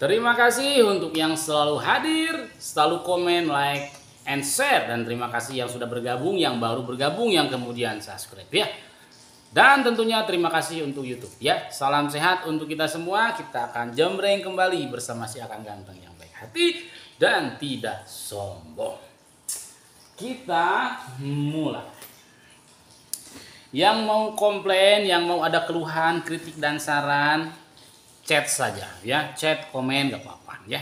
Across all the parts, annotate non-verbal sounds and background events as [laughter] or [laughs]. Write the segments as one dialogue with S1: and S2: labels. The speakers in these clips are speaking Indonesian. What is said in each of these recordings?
S1: Terima kasih untuk yang selalu hadir, selalu komen, like, and share. Dan terima kasih yang sudah bergabung, yang baru bergabung, yang kemudian subscribe ya. Dan tentunya terima kasih untuk YouTube ya. Salam sehat untuk kita semua. Kita akan jembreng kembali bersama si akan ganteng yang baik hati dan tidak sombong. Kita mulai. Yang mau komplain, yang mau ada keluhan, kritik dan saran, chat saja ya. Chat komen gak apa-apa ya.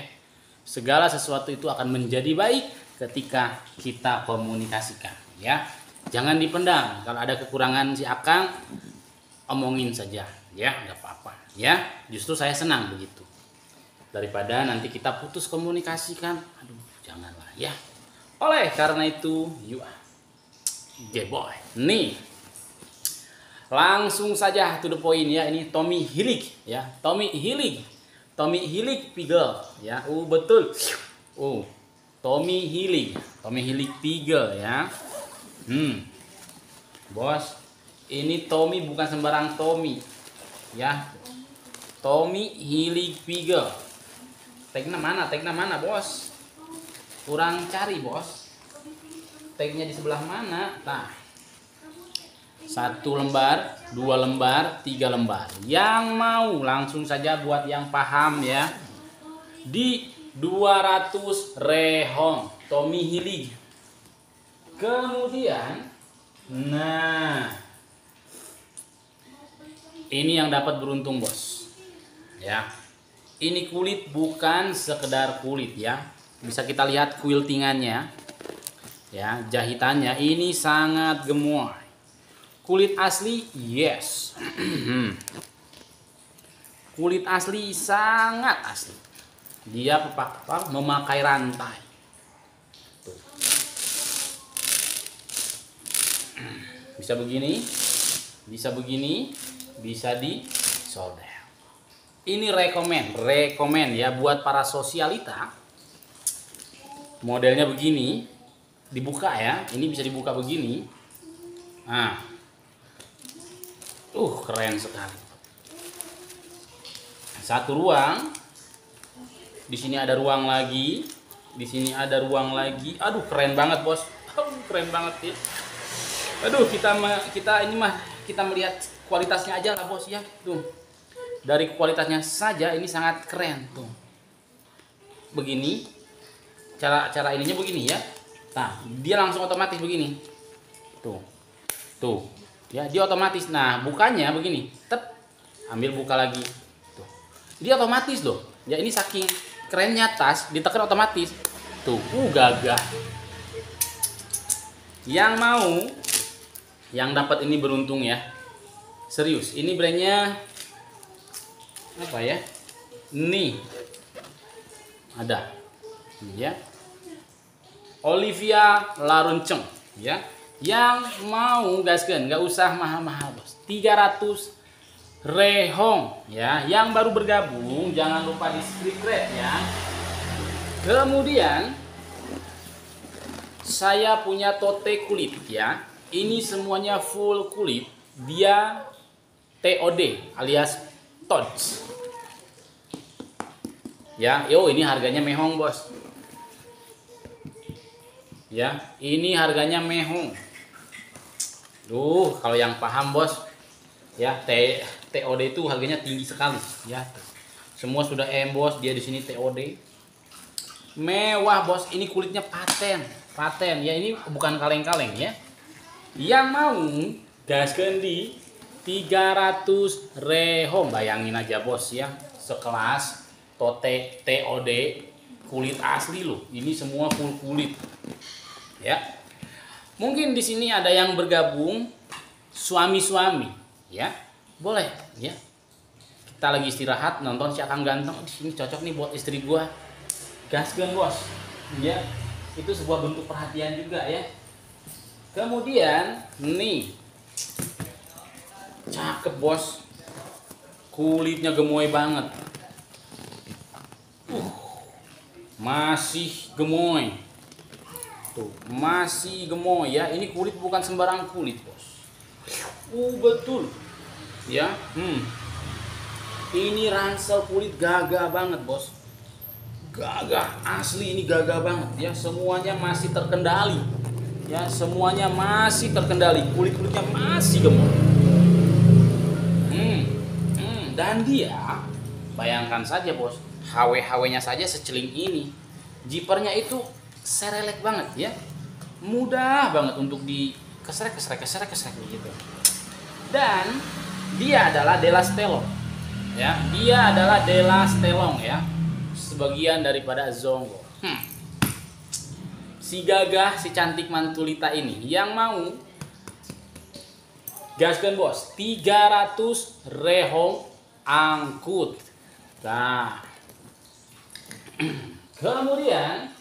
S1: Segala sesuatu itu akan menjadi baik ketika kita komunikasikan ya. Jangan dipendam. Kalau ada kekurangan si akang omongin saja ya. Nggak apa-apa ya. Justru saya senang begitu. Daripada nanti kita putus komunikasikan aduh janganlah ya. Oleh karena itu you are boy. Nih Langsung saja to the point ya. Ini Tommy Hillig ya. Tommy Hillig. Tommy Hillig Pigel ya. Uh betul. Uh. Tommy Hillig. Tommy Hillig Pigel ya. Hmm. Bos, ini Tommy bukan sembarang Tommy. Ya. Tommy Hillig Pigel. Tagnya mana? Tagnya mana, Bos? Kurang cari, Bos. Tagnya di sebelah mana? Nah, satu lembar, dua lembar, tiga lembar. Yang mau langsung saja buat yang paham ya. Di 200 rehong Tommy Hillig. Kemudian, nah, ini yang dapat beruntung bos. Ya, ini kulit bukan sekedar kulit ya. Bisa kita lihat quiltingannya, ya, jahitannya ini sangat gemoy Kulit asli, yes. [clears throat] Kulit asli sangat asli. Dia apa, memakai rantai. Tuh. Bisa begini, bisa begini, bisa di solder. Ini rekomend, rekomend ya buat para sosialita. Modelnya begini, dibuka ya. Ini bisa dibuka begini. Nah, Uh, keren sekali. Satu ruang. Di sini ada ruang lagi. Di sini ada ruang lagi. Aduh, keren banget, Bos. Aduh, keren banget ya. Aduh, kita kita ini mah kita melihat kualitasnya aja lah, Bos ya. Tuh. Dari kualitasnya saja ini sangat keren tuh. Begini. Cara cara ininya begini ya. Nah, dia langsung otomatis begini. Tuh. Tuh ya dia otomatis. Nah bukannya begini. Tep ambil buka lagi. Tuh. Dia otomatis loh ya ini saking kerennya tas ditekan otomatis. Tuh uh gagah. Yang mau yang dapat ini beruntung ya. Serius ini brandnya apa ya? Nih ada. Ya Olivia Larunceng ya yang mau gaskan nggak usah mahal-mahal bos. 300 rehong ya. Yang baru bergabung jangan lupa di subscribe ya. Kemudian saya punya tote kulit ya. Ini semuanya full kulit dia TOD alias TODS. Ya yo ini harganya mehong bos. Ya ini harganya mehong Duh, kalau yang paham bos, ya T TOD itu harganya tinggi sekali, ya. Semua sudah embos, dia di sini TOD. Mewah bos, ini kulitnya paten, paten. Ya ini bukan kaleng-kaleng ya. Yang mau gaskan di 300 rehom, bayangin aja bos ya, sekelas Tote TOD kulit asli loh. Ini semua full kulit. Ya, Mungkin di sini ada yang bergabung suami-suami, ya. Boleh, ya. Kita lagi istirahat nonton si Akang ganteng di sini cocok nih buat istri gua. Gaskeun, Bos. Ya. Itu sebuah bentuk perhatian juga ya. Kemudian nih cakep bos kulitnya gemoy banget uh, masih gemoy Tuh, masih gemoy ya. Ini kulit bukan sembarang kulit, Bos. Uh, betul. Ya, hmm. Ini ransel kulit gagah banget, Bos. gagah asli ini gagah banget ya semuanya masih terkendali ya semuanya masih terkendali kulit kulitnya masih gemuk hmm, hmm, dan dia bayangkan saja bos HW-HW nya saja seceling ini jipernya itu serelek banget ya. Mudah banget untuk di keserek keserek keserek keserek gitu dan dia adalah Dela Stelong ya. Dia adalah Dela Stelong ya. Sebagian daripada Zongo. Hmm. si gagah si cantik mantulita ini yang mau gaskan bos 300 rehong angkut. Nah. [clears throat] Kemudian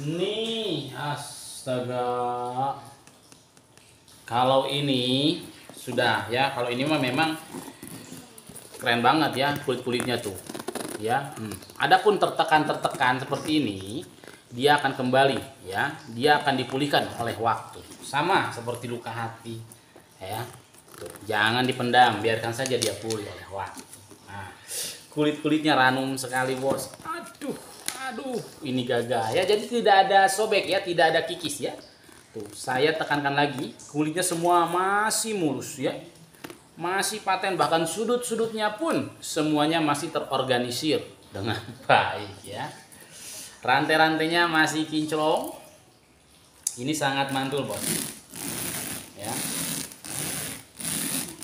S1: nih astaga. Kalau ini sudah ya. Kalau ini mah memang keren banget ya kulit kulitnya tuh. Ya hmm. adapun tertekan tertekan seperti ini dia akan kembali ya. Dia akan dipulihkan oleh waktu. Sama seperti luka hati ya. Tuh jangan dipendam biarkan saja dia pulih oleh waktu. Nah, kulit kulitnya ranum sekali bos. Aduh aduh ini gagah ya jadi tidak ada sobek ya tidak ada kikis ya Tuh, saya tekankan lagi, kulitnya semua masih mulus ya. Masih paten bahkan sudut-sudutnya pun semuanya masih terorganisir dengan [laughs] baik ya. Rantai-rantainya masih kinclong. Ini sangat mantul, Bos. Ya.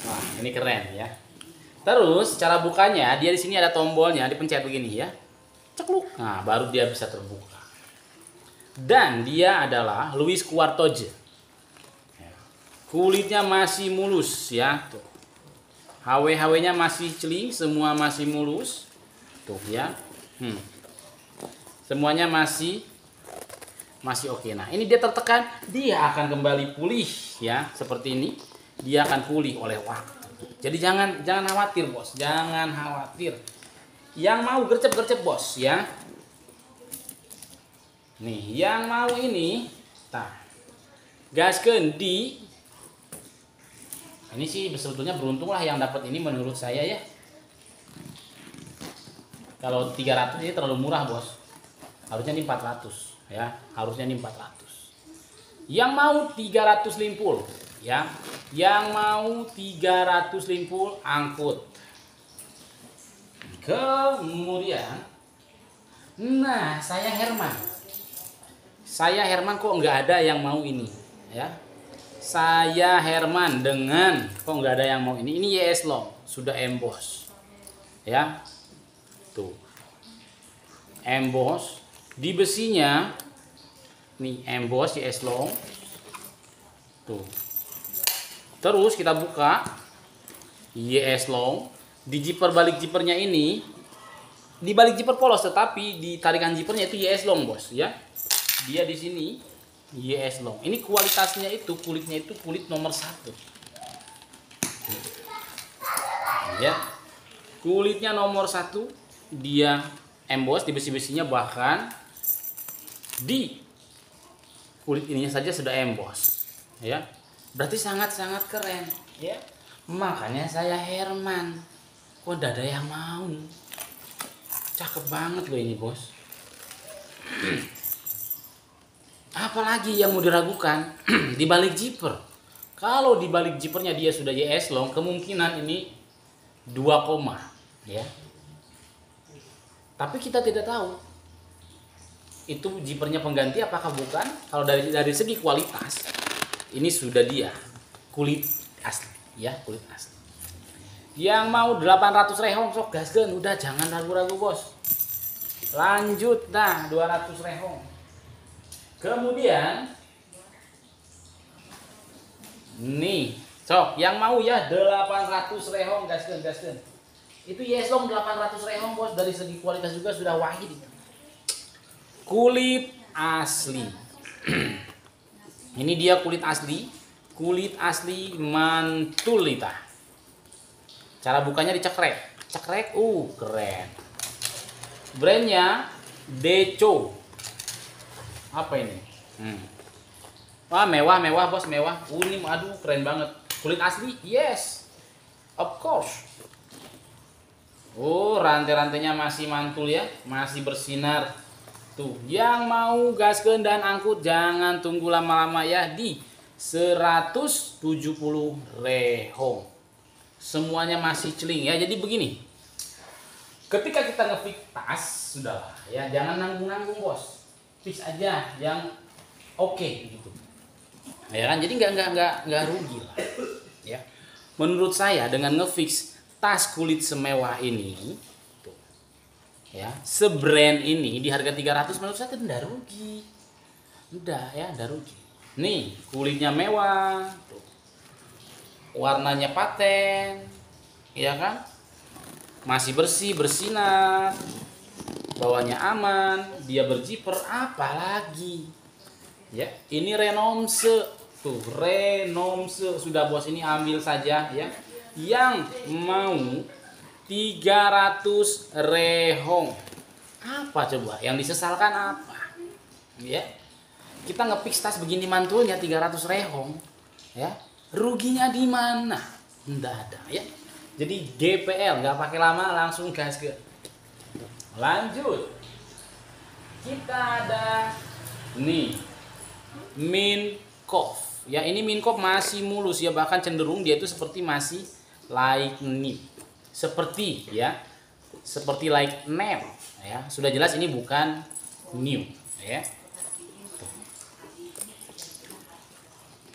S1: Wah, ini keren ya. Terus cara bukanya, dia di sini ada tombolnya, dipencet begini ya. Cekluk. Nah, baru dia bisa terbuka dan dia adalah Luis Quartoje. Kulitnya masih mulus ya, tuh. HW-HW-nya masih celing, semua masih mulus. Tuh ya. Hmm. Semuanya masih masih oke. Nah, ini dia tertekan, dia akan kembali pulih ya, seperti ini. Dia akan pulih oleh waktu. Jadi jangan jangan khawatir, Bos. Jangan khawatir. Yang mau gercep-gercep, Bos, ya. Nih yang mau ini tak gaskan di ini sih sebetulnya beruntung lah yang dapat ini menurut saya ya. Kalau 300 ini terlalu murah bos. Harusnya ini 400 ya. Harusnya ini 400 yang mau 300 limpul ya. Yang mau 300 limpul angkut kemudian nah saya Herman. Saya Herman kok nggak ada yang mau ini ya? Saya Herman dengan kok nggak ada yang mau ini? Ini YS long sudah emboss ya? Tuh. Emboss di besinya nih emboss YS long tuh. Terus kita buka YS long di zipper balik zippernya ini di balik zipper polos tetapi di tarikan zippernya itu YS long bos ya dia di sini YS long. Ini kualitasnya itu kulitnya itu kulit nomor satu. Ya, kulitnya nomor satu. Dia emboss di besi-besinya bahkan di kulit ininya saja sudah emboss. Ya, berarti sangat-sangat keren. Ya, makanya saya Herman. Kok ada yang mau? Cakep banget loh ini bos. Apalagi yang mau diragukan [clears throat] di balik zipper kalau di balik zippernya dia sudah YS long kemungkinan ini 2 koma ya. Tapi kita tidak tahu itu zippernya pengganti apakah bukan. Kalau dari dari segi kualitas ini sudah dia. Kulit asli ya kulit asli yang mau 800 rehong sok gaskan udah jangan ragu-ragu bos lanjut nah 200 rehong Kemudian nih, sok yang mau ya 800 rehong gaskeun gaskeun. Itu Yeslong 800 rehong bos dari segi kualitas juga sudah wahid. Kulit asli. [clears throat] Ini dia kulit asli, kulit asli mantulita. Cara bukanya dicekrek. Cekrek, uh keren. Brandnya Deco. Apa ini? Hmm. wah mewah mewah bos mewah. Unik aduh keren banget. Kulit asli yes. Of course. Oh rantai-rantainya masih mantul ya. Masih bersinar. Tuh yang mau gaskeun dan angkut jangan tunggu lama-lama ya. Di 170 rehong semuanya masih celing ya. Jadi begini. Ketika kita ngefix tas sudah ya. Jangan nanggung-nanggung bos. Fix aja yang oke okay, gitu. Ya kan? Jadi nggak nggak nggak nggak rugi lah ya. Menurut saya dengan ngefix tas kulit semewah ini ya sebrand ini di harga 300 menurut saya tidak rugi. Udah ya tidak rugi. Nih kulitnya mewah tuh. Warnanya paten ya kan? Masih bersih bersinar bawahnya aman dia berjiper apalagi? Ya ini renomse. Tuh renomse. Sudah bos ini ambil saja ya. Yang mau 300 rehong. Apa coba? Yang disesalkan apa? Ya. Kita ngepix tas begini mantulnya 300 rehong ya ruginya di mana? Enggak ada ya. Jadi GPL nggak pakai lama langsung gas ke lanjut. Kita ada nih min kof ya ini min kof masih mulus ya. Bahkan cenderung dia itu seperti masih like new seperti ya. Seperti like name ya. Sudah jelas ini bukan new ya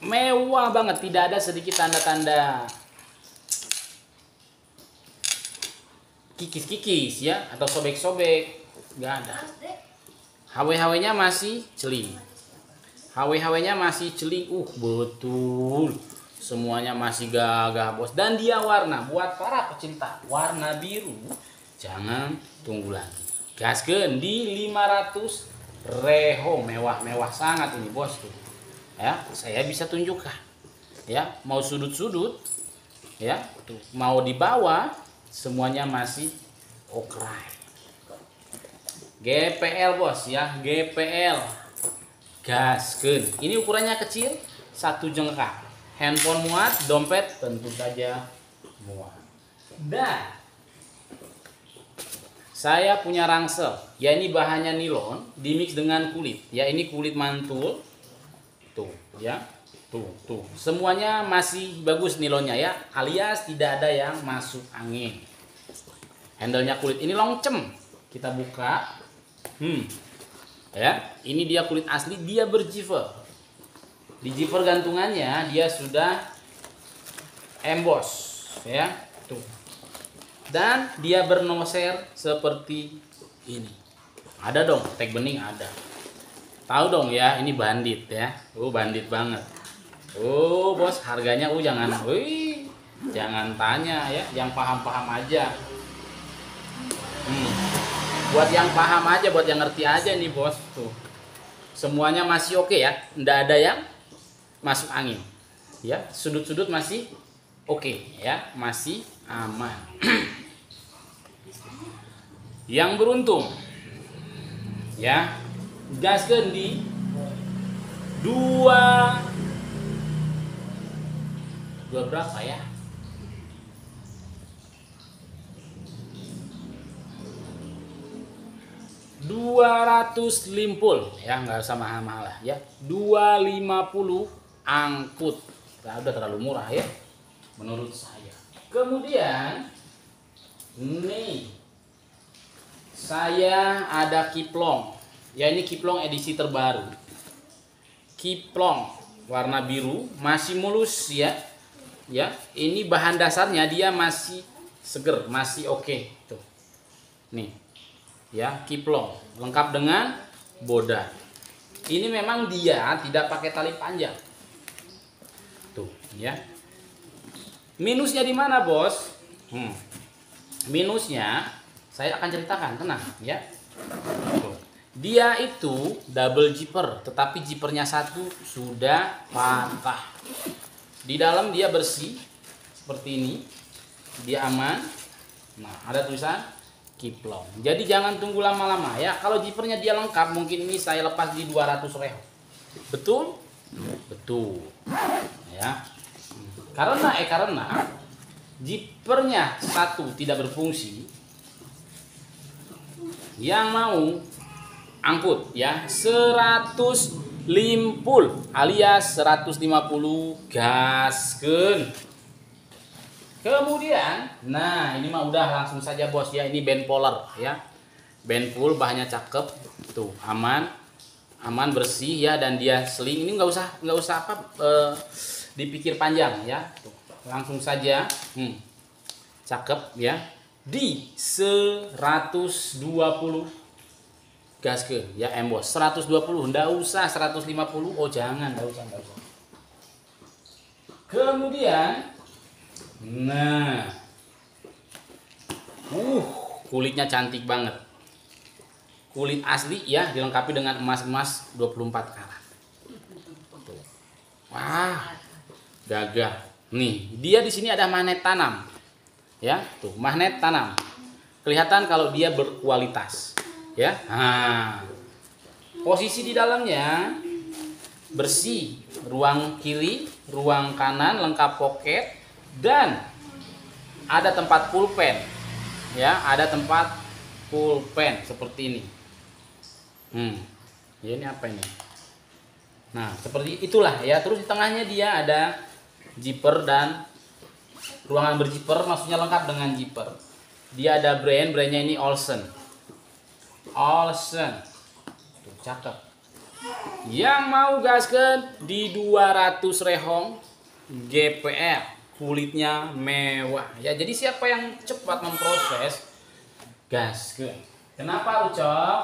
S1: mewah banget tidak ada sedikit tanda-tanda. Kikis-kikis ya atau sobek-sobek nggak ada. HW-HW nya masih celing. HW-HW nya masih celing. Uh betul. Semuanya masih gagah bos. Dan dia warna buat para pecinta warna biru. Jangan tunggu lagi. Gasken di 500 reho. Mewah-mewah sangat ini bos. tuh ya saya bisa tunjukkan. Ya mau sudut-sudut ya tuh mau di bawah semuanya masih okrai GPL bos ya GPL gasken ini ukurannya kecil satu jengkal handphone muat, dompet tentu saja muat. Dan saya punya rangsel, ya ini bahannya nilon, dimix dengan kulit. Ya ini kulit mantul, ya, tuh tuh. Semuanya masih bagus nilonnya ya, alias tidak ada yang masuk angin. Handlenya kulit ini longcem, kita buka, hmm, ya ini dia kulit asli, dia berjiver. Di zipper gantungannya dia sudah emboss ya. Tuh. Dan dia bernoser seperti ini. Ada dong tag bening ada tahu dong ya ini bandit ya. Oh bandit banget. Oh bos harganya oh jangan wih jangan tanya ya yang paham-paham aja. Hmm. buat yang paham aja buat yang ngerti aja nih bos tuh. Semuanya masih oke okay ya ndak ada yang masuk angin. Ya sudut-sudut masih oke okay, ya masih aman. [clears throat] Yang beruntung ya gaskan di dua. Dua berapa ya? Dua ratus limpul. Ya nggak usah mahal-mahal lah ya. Dua lima puluh angkut. Nah, udah terlalu murah ya. Menurut saya. Kemudian nih. Saya ada kiplong ya ini kiplong edisi terbaru. Kiplong warna biru masih mulus ya. Ya ini bahan dasarnya dia masih seger masih oke okay. tuh. Nih ya kiplong lengkap dengan boda. Ini memang dia tidak pakai tali panjang. Ya. Minusnya di mana bos? Hmm. minusnya saya akan ceritakan tenang ya dia itu double zipper tetapi zippernya satu sudah patah. Di dalam dia bersih seperti ini. Dia aman. Nah ada tulisan kiplong. Jadi jangan tunggu lama-lama ya. Kalau zippernya dia lengkap mungkin ini saya lepas di 200 reho betul? Betul. Ya. Karena eh karena jipernya satu tidak berfungsi, yang mau angkut ya. 100 limpul alias 150 gasken kemudian nah ini mah udah langsung saja bos ya. Ini band polar ya. Band full bahannya cakep. Tuh aman. Aman bersih ya dan dia sling ini nggak usah nggak usah apa e, dipikir panjang ya. Tuh, langsung saja. Hmm, cakep ya. Di 120 gas ke? Ya embos 120 ndak usah. 150 oh jangan. Ndak usah ndak usah. Kemudian nah. Uh kulitnya cantik banget. Kulit asli ya dilengkapi dengan emas-emas 24 karat. Wah gagah. Nih dia di sini ada magnet tanam. Ya tuh magnet tanam. Kelihatan kalau dia berkualitas ya. Nah, posisi di dalamnya bersih ruang kiri ruang kanan lengkap pocket dan ada tempat pulpen. Ya ada tempat pulpen seperti ini. Hmm. Ya ini apa ini? Nah seperti itulah ya. Terus di tengahnya dia ada zipper dan ruangan berzipper maksudnya lengkap dengan zipper. Dia ada brand brandnya ini Olsen Olsen. Tuh cakep yang mau gaskan di 200 rehong GPR kulitnya mewah. Ya jadi siapa yang cepat memproses gaskan. Kenapa Ucok?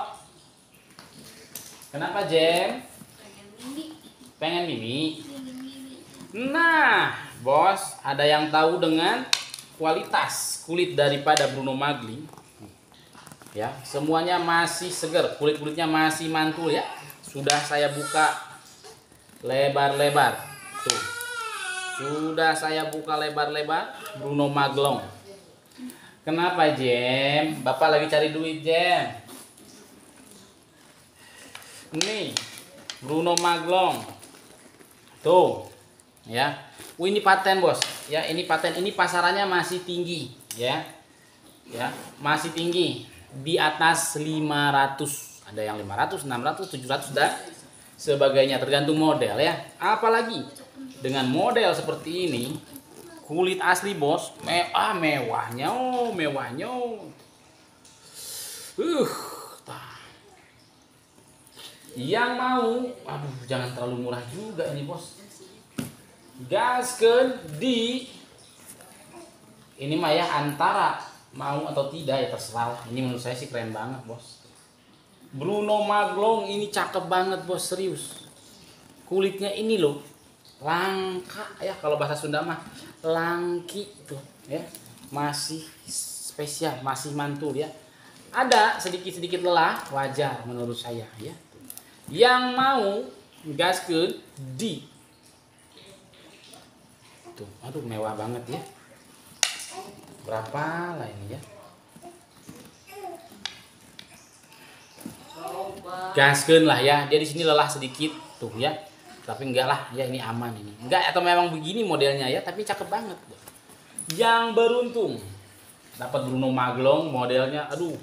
S1: Kenapa Jem? Pengen mimi. Nah bos ada yang tahu dengan kualitas kulit daripada Bruno Magli ya semuanya masih segar kulit kulitnya masih mantul ya. Sudah saya buka lebar-lebar. Tuh. Sudah saya buka lebar-lebar Bruno Maglong. Kenapa Jem? Bapak lagi cari duit Jem. Nih Bruno Maglong. Tuh ya. Oh, ini paten bos. Ya ini paten. Ini pasarannya masih tinggi ya. Ya masih tinggi di atas 500 ada yang 500 600 700 dan sebagainya. Tergantung model ya. Apalagi dengan model seperti ini kulit asli bos mewah mewahnya oh mewahnya oh. uh yang mau aduh jangan terlalu murah juga ini bos. Gasken di ini mah ya antara mau atau tidak ya terserah ini menurut saya sih keren banget bos. Bruno Maglong ini cakep banget bos serius. Kulitnya ini loh langka ya kalau bahasa Sunda mah langki tuh ya. Masih spesial masih mantul ya. Ada sedikit-sedikit lelah wajar menurut saya ya. Yang mau gaskeun di. Tuh aduh mewah banget ya berapa lah ini ya? Gaskeun lah ya. Dia di sini lelah sedikit tuh ya. Tapi enggak lah ya ini aman ini. Enggak atau memang begini modelnya ya tapi cakep banget. Yang beruntung. Dapat Bruno Maglong modelnya aduh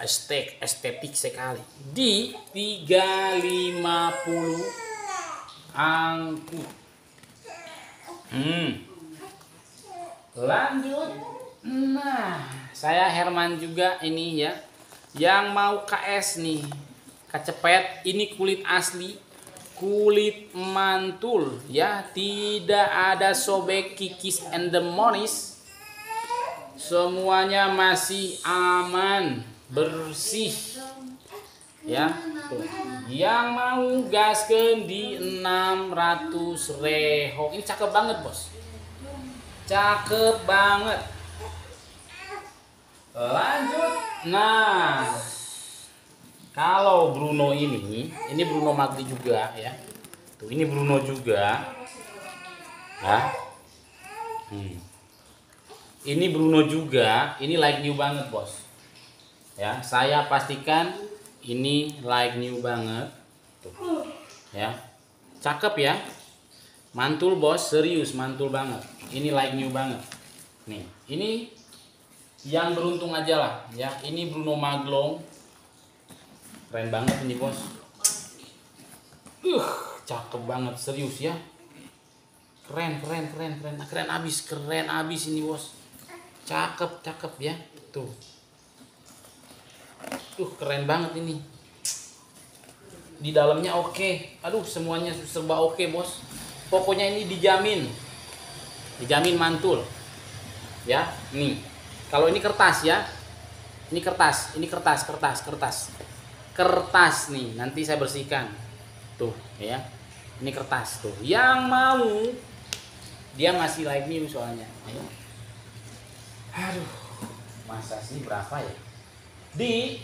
S1: estetik estetik sekali. Di 350 angkut hmm lanjut. Nah saya Herman juga ini ya yang mau KS nih. Kecepet ini kulit asli kulit mantul ya. Tidak ada sobek kikis and semuanya masih aman bersih ya. Yang mau gasken di 600 reho. Ini cakep banget bos cakep banget. Lanjut. Nah kalau Bruno ini ini Bruno Magli juga ya. Tuh ini Bruno juga. Ya. Hmm. ini Bruno juga. Ini like new banget bos. Ya saya pastikan ini like new banget. Tuh. Ya. Cakep ya. Mantul bos. Serius mantul banget ini like new banget. Nih ini yang beruntung aja lah ya. Ini Bruno Maglong. Keren banget ini bos. Uh cakep banget serius ya. Keren keren keren keren. Keren abis keren abis ini bos. Cakep cakep ya. Tuh. Tuh keren banget ini. Di dalamnya oke. Aduh semuanya serba oke bos. Pokoknya ini dijamin dijamin mantul ya nih kalau ini kertas ya. Ini kertas, ini kertas, kertas, kertas. Kertas nih, nanti saya bersihkan. Tuh, ya. Ini kertas tuh. Yang mau dia masih like new soalnya. Aduh. Masa sih berapa ya? Di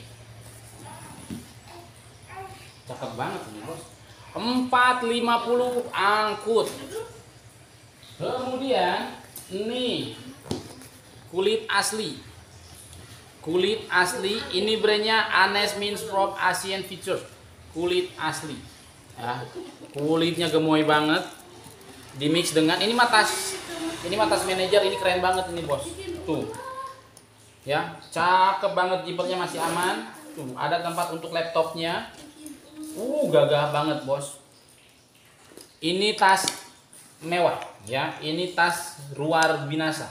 S1: Cakep banget ini, Bos. 450 angkut. Kemudian ini kulit asli. Kulit asli ini brandnya Anes Means from Asian Features. Kulit asli. Ya kulitnya gemoy banget. Di mix dengan ini matas. Ini matas manager ini keren banget ini bos. Tuh. Ya cakep banget jipernya masih aman. Tuh ada tempat untuk laptopnya. Uh gagah banget bos. Ini tas mewah ya ini tas luar binasa.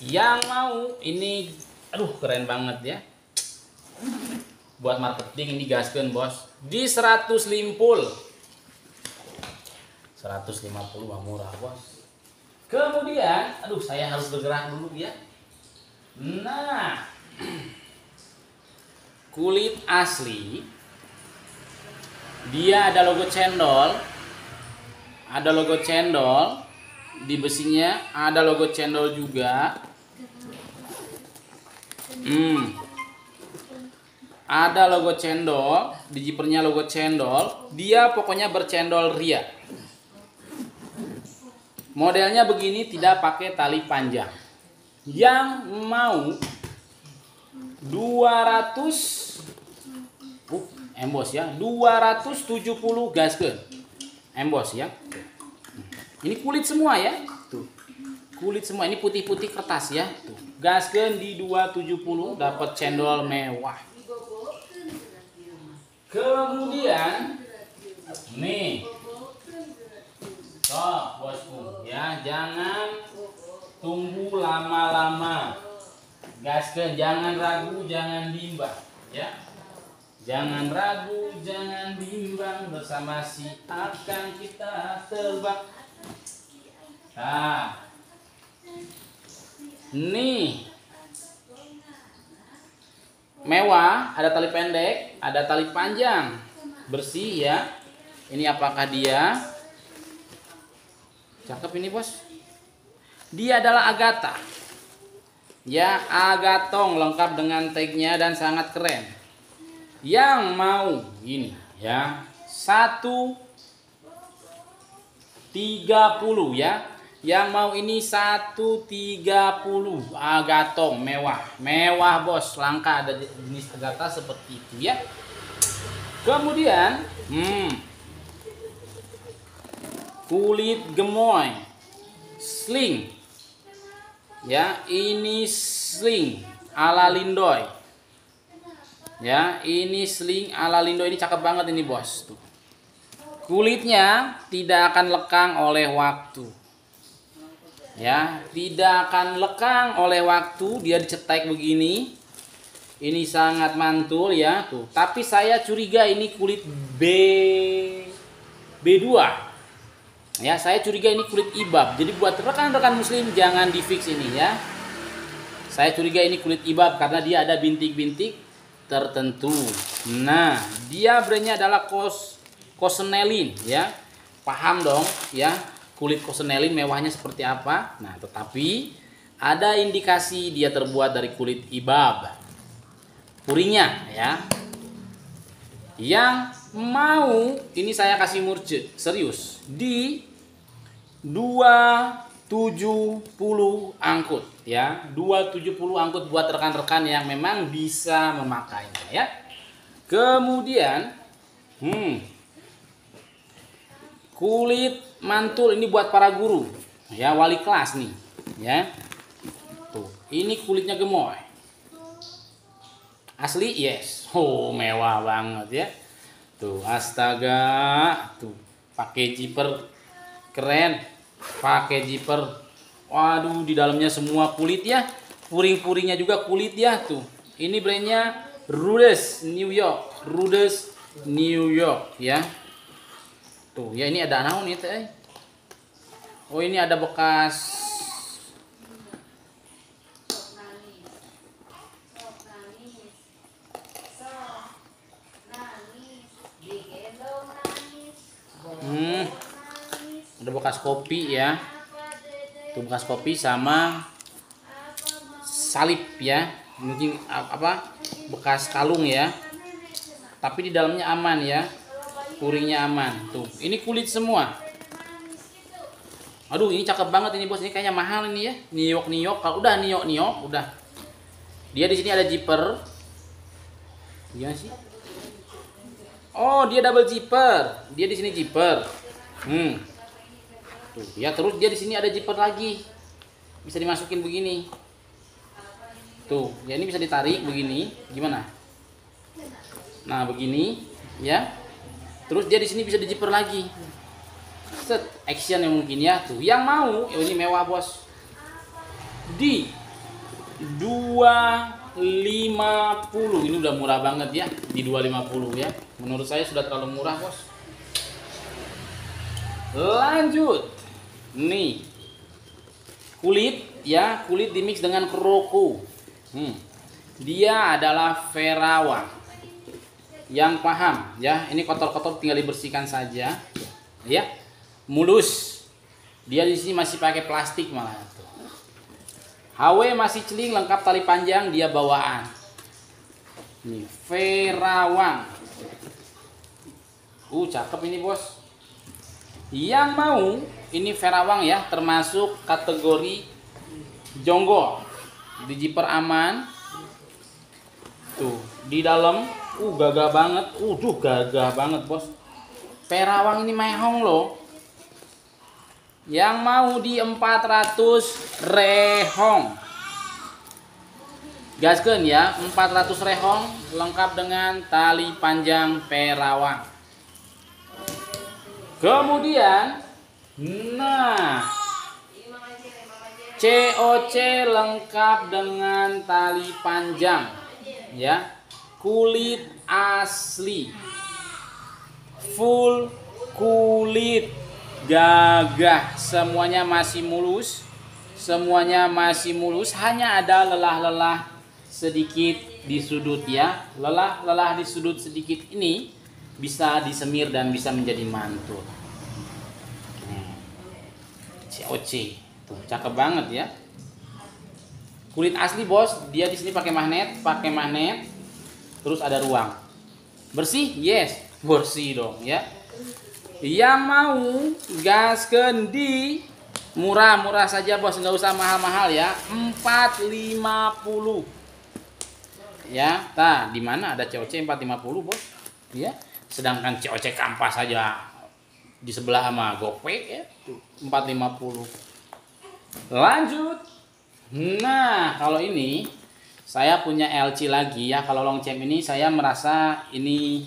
S1: Yang mau ini aduh keren banget ya. Buat marketing ini gaskan bos. Di 100 limpul 150 mah murah bos. Kemudian aduh saya harus bergerak dulu ya. Nah kulit asli dia ada logo cendol ada logo cendol di besinya ada logo cendol juga Hmm. Ada logo cendol, di jipernya logo cendol. Dia pokoknya bercendol ria. Modelnya begini tidak pakai tali panjang. Yang mau 200 uh, embos ya, 270 gaskeun. Embos ya. Ini kulit semua ya. Tuh. Kulit semua ini putih-putih kertas ya. Tuh gaskeun di 270 dapat cendol mewah kemudian nih sok bosku ya jangan tunggu lama-lama gaskeun jangan ragu jangan bimbang ya jangan ragu jangan bimbang bersama si akan kita terbang nah Nih. Mewah, ada tali pendek, ada tali panjang. Bersih ya. Ini apakah dia? Cakep ini, Bos. Dia adalah Agatha. Ya, Agatong lengkap dengan tagnya dan sangat keren. Yang mau ini ya. Satu tiga puluh ya yang mau ini 130 agatong mewah. Mewah bos, langka ada jenis agata seperti itu ya. Kemudian, hmm, kulit gemoy, sling. Ya, ini sling ala lindoy. Ya, ini sling ala lindoy ini cakep banget ini bos. Tuh. Kulitnya tidak akan lekang oleh waktu. Ya tidak akan lekang oleh waktu dia dicetak begini. Ini sangat mantul ya tuh. Tapi saya curiga ini kulit B B2 ya saya curiga ini kulit ibab. Jadi buat rekan-rekan muslim jangan di fix ini ya. Saya curiga ini kulit ibab karena dia ada bintik-bintik tertentu nah dia brandnya adalah kos kosenelin ya paham dong ya kulit kosenelin mewahnya seperti apa. Nah, tetapi ada indikasi dia terbuat dari kulit ibab. Puringnya ya. Yang mau ini saya kasih murce serius di 270 angkut ya 270 angkut buat rekan-rekan yang memang bisa memakainya ya kemudian hmm kulit mantul ini buat para guru ya wali kelas nih ya tuh Ini kulitnya gemoy. Asli yes. Oh, mewah banget ya. Tuh, astaga. Tuh, pakai zipper keren. Pakai zipper. Waduh, di dalamnya semua kulit ya. Puring-puringnya juga kulit ya tuh. Ini brandnya Rudes New York. Rudes New York ya. Tuh, ya ini ada naon itu eh. Oh, ini ada bekas Hmm. Ada bekas kopi ya. Itu bekas kopi sama salib ya. Mungkin apa? Bekas kalung ya. Tapi di dalamnya aman ya. Puringnya aman. Tuh, ini kulit semua. Aduh, ini cakep banget ini bos. Ini kayaknya mahal ini ya. New York. Kalau udah New York, udah. Dia di sini ada zipper. Gimana sih? Oh, dia double zipper. Dia di sini zipper. Hmm. Tuh, ya terus dia di sini ada zipper lagi. Bisa dimasukin begini. Tuh, ya ini bisa ditarik begini. Gimana? Nah, begini, ya. Terus dia di sini bisa di lagi. Set action yang mungkin ya. Tuh, yang mau, ya ini mewah, Bos. Di 2 50 ini udah murah banget ya di 250 ya menurut saya sudah terlalu murah bos lanjut nih kulit ya kulit dimix dengan kroko hmm. dia adalah verawa yang paham ya ini kotor-kotor tinggal dibersihkan saja ya mulus dia di sini masih pakai plastik malah HW masih celing lengkap tali panjang dia bawaan. Ini Ferawang. Uh cakep ini bos. Yang mau ini Ferawang ya termasuk kategori jonggo. Di zipper aman. Tuh di dalam uh gagah banget. Uh tuh gagah banget bos. Ferawang ini mehong loh yang mau di 400 rehong gasken ya 400 rehong lengkap dengan tali panjang perawang kemudian nah. COC lengkap dengan tali panjang. Ya. Kulit asli. Full kulit. Gagah. Semuanya masih mulus. Semuanya masih mulus. Hanya ada lelah-lelah sedikit di sudut ya. Lelah-lelah di sudut sedikit ini bisa disemir dan bisa menjadi mantul COC tuh cakep banget ya. Kulit asli bos. Dia di sini pakai magnet pakai magnet terus ada ruang. Bersih? Yes. [laughs] Bersih dong ya. Yang mau gasken di murah-murah saja bos. Nggak usah mahal-mahal ya. 450 ya nah di mana? Ada COC 450 bos. Ya sedangkan COC kampas saja di sebelah sama GoPay ya. 450 lanjut. Nah kalau ini saya punya LC lagi ya. Kalau long chain ini saya merasa ini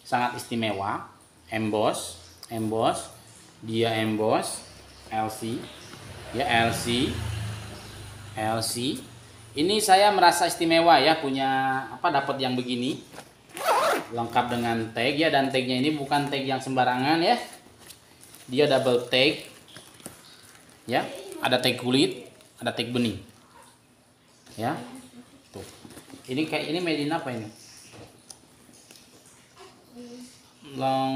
S1: sangat istimewa. Emboss emboss dia emboss LC ya LC LC ini saya merasa istimewa ya punya apa dapat yang begini. Lengkap dengan tag ya dan tagnya ini bukan tag yang sembarangan ya dia double tag ya ada tag kulit ada tag bening ya. Tuh. Ini kayak ini made in apa ini? Long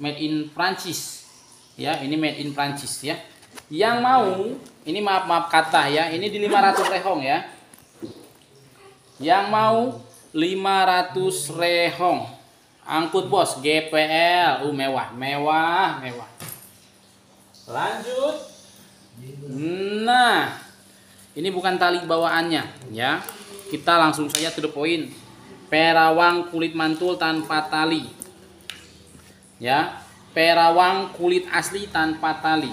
S1: made in Prancis. Ya ini made in Prancis ya. Yang mau ini maaf maaf kata ya. Ini di 500 rehong ya. Yang mau 500 rehong. Angkut bos. GPL uh mewah mewah mewah lanjut. Nah ini bukan tali bawaannya ya. Kita langsung saja to the point. Perawang kulit mantul tanpa tali ya. Perawang kulit asli tanpa tali.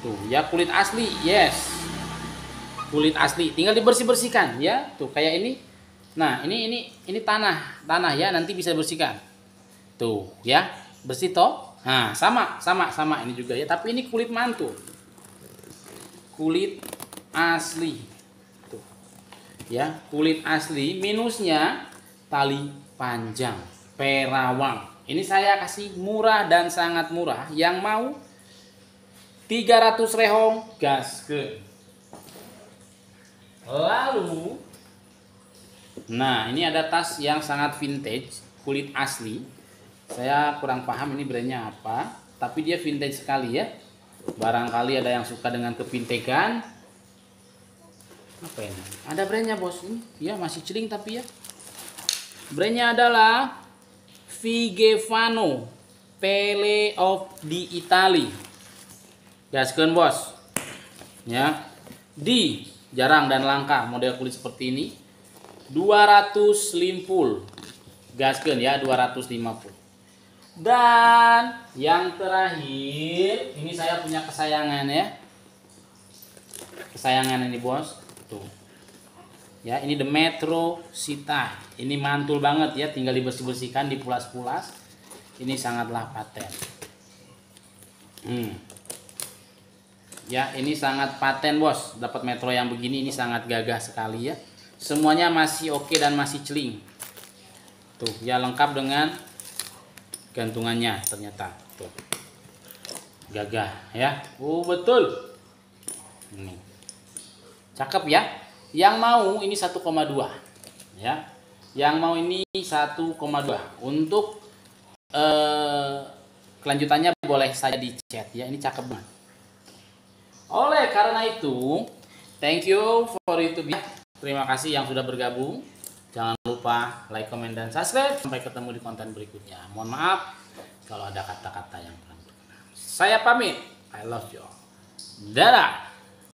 S1: Tuh ya kulit asli yes. Kulit asli tinggal dibersih bersihkan ya. Tuh kayak ini. Nah ini ini ini tanah tanah ya nanti bisa bersihkan tuh ya bersih toh nah sama sama sama ini juga ya. Tapi ini kulit mantul kulit asli. Tuh. Ya kulit asli minusnya tali panjang perawang. Ini saya kasih murah dan sangat murah. Yang mau 300 rehong gas ke. Lalu nah ini ada tas yang sangat vintage kulit asli saya kurang paham ini brandnya apa tapi dia vintage sekali ya. Barangkali ada yang suka dengan kepintegan. Apa ini ada brandnya bos. Ini ya masih celing tapi ya. Brandnya adalah Vigevano Pele of di Itali gaskeun bos. Ya. Di jarang dan langka model kulit seperti ini. 250 gaskeun ya 250 dan yang terakhir ini saya punya kesayangan ya. Kesayangan ini bos. Tuh. Ya ini the metro sita. Ini mantul banget ya tinggal dibersih bersihkan dipulas-pulas. Ini sangatlah paten. Hmm. Ya ini sangat paten bos. Dapat metro yang begini ini sangat gagah sekali ya. Semuanya masih oke dan masih celing. Tuh ya lengkap dengan gantungannya ternyata. Tuh. Gagah ya. Oh betul. Ini. Cakep ya. Yang mau ini 1,2 ya. Yang mau ini 1,2 untuk eh, kelanjutannya boleh saja di chat ya. Ini cakep banget. Oleh karena itu, thank you for YouTube ya. Terima kasih yang sudah bergabung. Jangan lupa like, comment, dan subscribe. Sampai ketemu di konten berikutnya. Mohon maaf kalau ada kata-kata yang kurang berkenan. Saya pamit. I love you. Dadah.